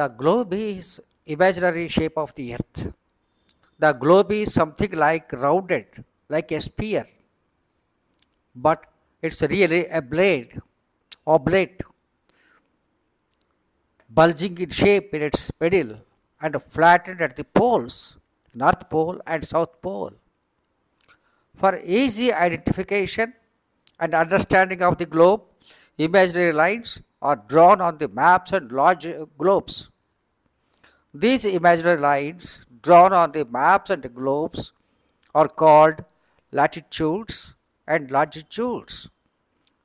The globe is imaginary shape of the earth. The globe is something like rounded, like a sphere, but it's really a blade, oblate, bulging in shape in its middle and flattened at the poles, North Pole and South Pole. For easy identification and understanding of the globe, imaginary lines are drawn on the maps and large uh, globes. These imaginary lines drawn on the maps and globes are called latitudes and longitudes.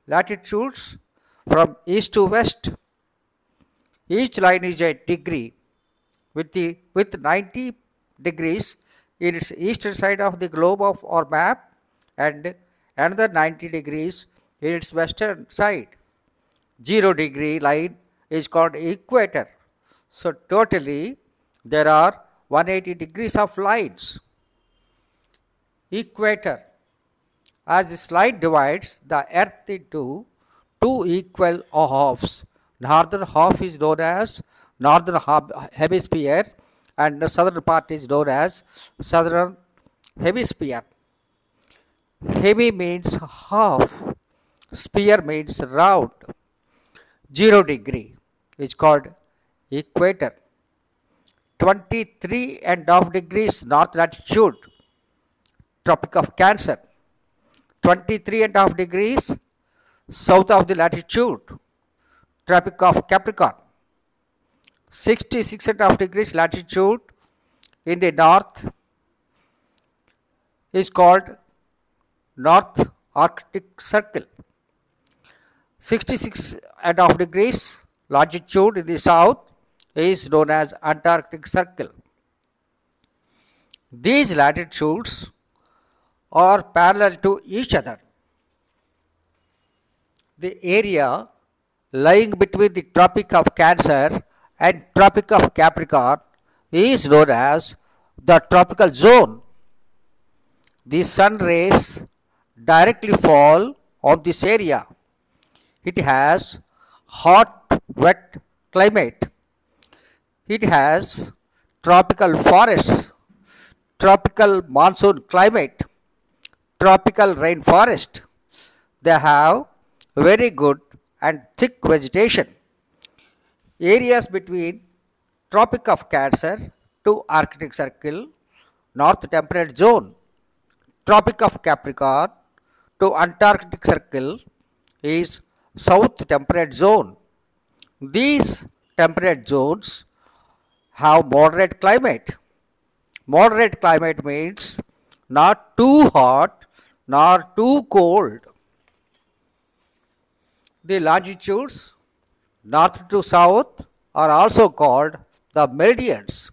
Latitudes from east to west. Each line is a degree with the with 90 degrees in its eastern side of the globe of our map and another 90 degrees in its western side. 0 degree line is called equator. So totally there are 180 degrees of lines. Equator. As the slide divides the earth into two equal halves. Northern half is known as northern hemisphere and the southern part is known as southern hemisphere. Hemi means half, sphere means round. Zero degree is called equator. 23 and half degrees north latitude, Tropic of Cancer. 23 and half degrees south of the latitude, Tropic of Capricorn. 66 and half degrees latitude in the north is called North Arctic Circle. 66 and half degrees longitude in the south is known as Antarctic Circle. These latitudes are parallel to each other. The area lying between the Tropic of Cancer and Tropic of Capricorn is known as the tropical zone. The sun rays directly fall on this area. It has hot, wet climate. It has tropical forests, tropical monsoon climate, tropical rainforest. They have very good and thick vegetation. Areas between Tropic of Cancer to Arctic Circle, North Temperate Zone, Tropic of Capricorn to Antarctic Circle is South Temperate Zone. These temperate zones have moderate climate. Moderate climate means not too hot nor too cold. The longitudes north to south are also called the meridians.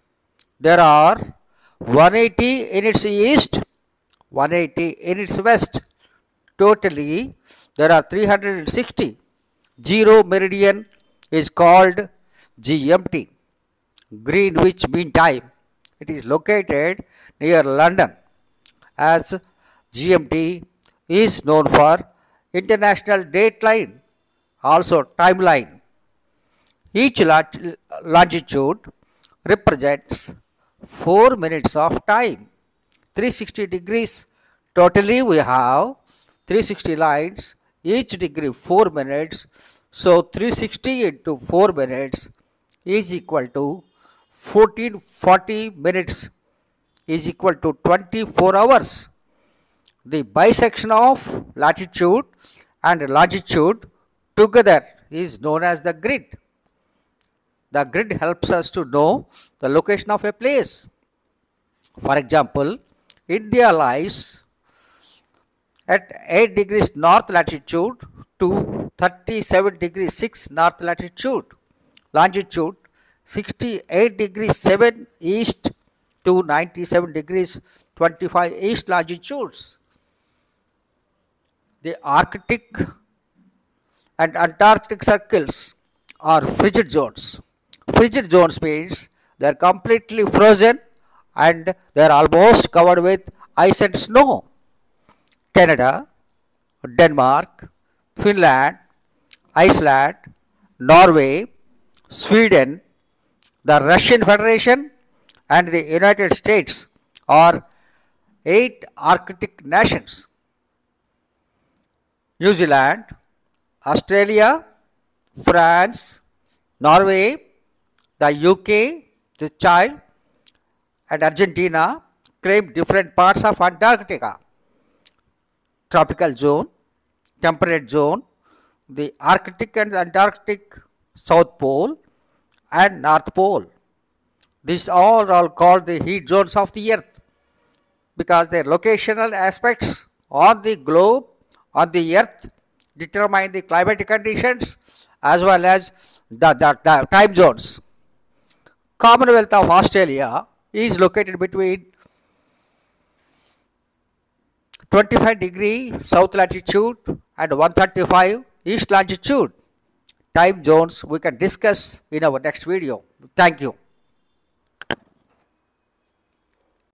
There are 180 in its east, 180 in its west. Totally, there are 360. Zero meridian is called GMT, Greenwich Mean Time. It is located near London as GMT is known for International Date Line, also timeline. Each longitude represents 4 minutes of time. 360 degrees. Totally we have 360 lines, each degree 4 minutes. So 360 into 4 minutes is equal to 1440 minutes is equal to 24 hours. The bisection of latitude and longitude together is known as the grid. The grid helps us to know the location of a place. For example, India lies at 8 degrees north latitude to 37 degrees 6 north latitude. Longitude 68 degrees 7 east to 97 degrees 25 east longitudes. The Arctic and Antarctic circles are frigid zones. Frigid zones means they are completely frozen and they are almost covered with ice and snow. Canada, Denmark, Finland, Iceland, Norway, Sweden, the Russian Federation and the United States are eight Arctic nations. New Zealand, Australia, France, Norway, the UK, the Chile, and Argentina claim different parts of Antarctica. Tropical zone, temperate zone, the Arctic and Antarctic South Pole, and North Pole. These are all are called the heat zones of the Earth because their locational aspects on the globe, on the Earth, determine the climatic conditions as well as the, the, the time zones. Commonwealth of Australia is located between 25 degree south latitude and 135 east longitude. Time zones we can discuss in our next video. Thank you.